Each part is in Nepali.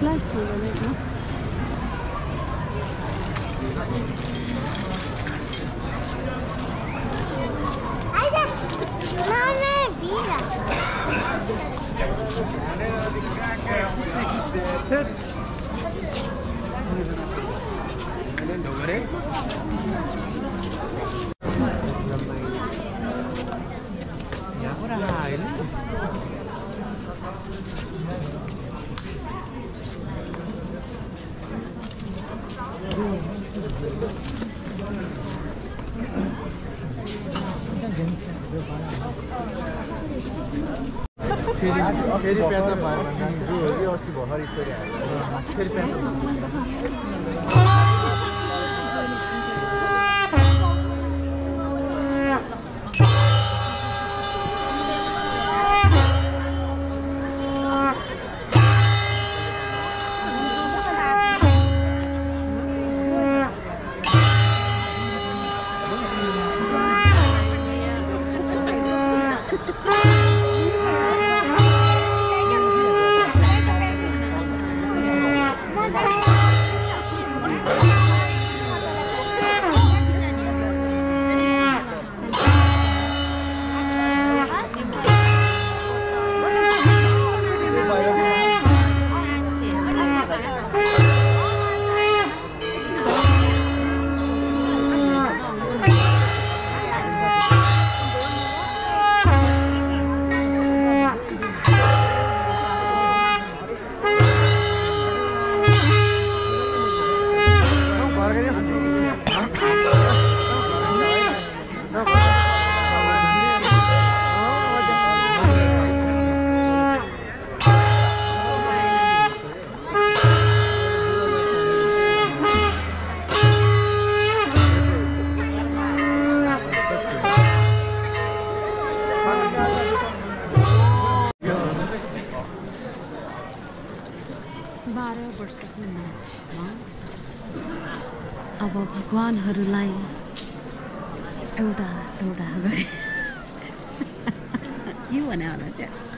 platform on it, no? Don't worry. फेरि प्याज भयो भने जो अस्ति भर्खर स्टोरी फेरि भगवान्हरूलाई एउटा एउटा गए के भन्यो होला चाहिँ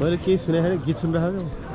मैले केही सुने छैन गीत सुनिरहेको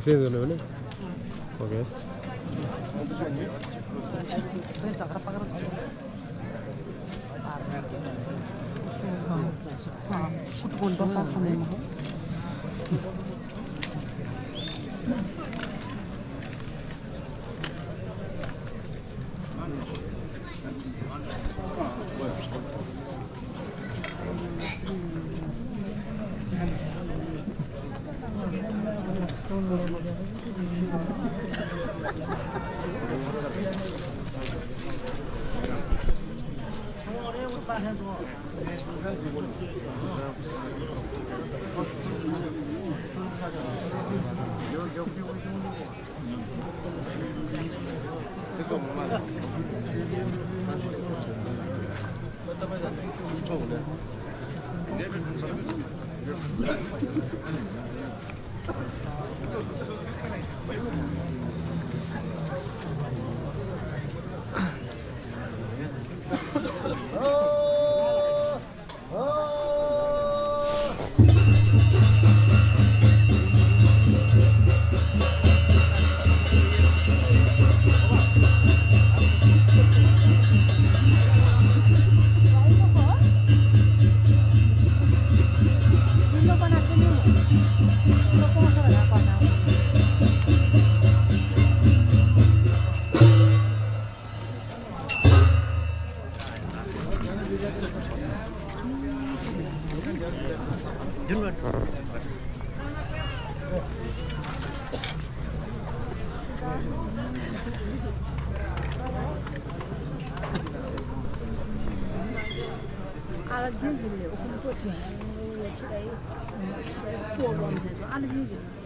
एक्सचेंज करने वाले ओके। हाँ। हाँ। फुटबॉल का football Hugely, we can put them 济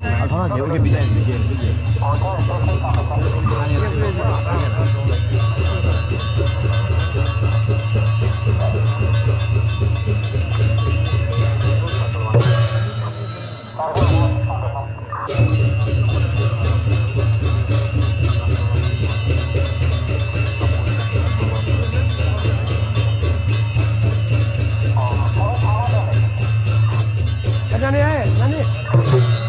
아, 전화하세요. 여기 미자입니다. Música